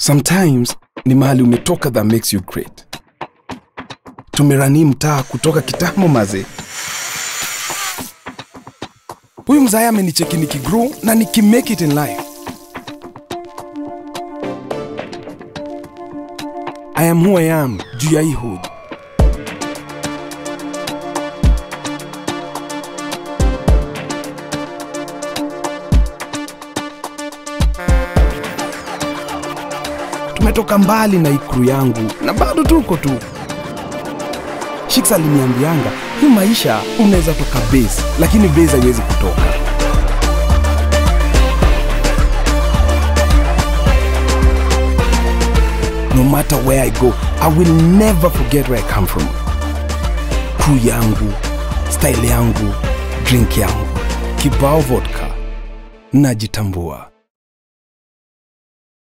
sometimes ni mahali umetoka that makes you great. Tumerani mtaa kutoka kitambo mazee. Huyu mzae amenicheki nikigrow na nikimake it in life. I am who i am juu ya hii hood tumetoka mbali na ikru yangu na bado tuko tu. Shiks aliniambianga hii maisha unaweza toka base lakini base haiwezi kutoka. No matter where i go i will never forget where i come from. Crew yangu style yangu drink yangu. Kibao vodka. Najitambua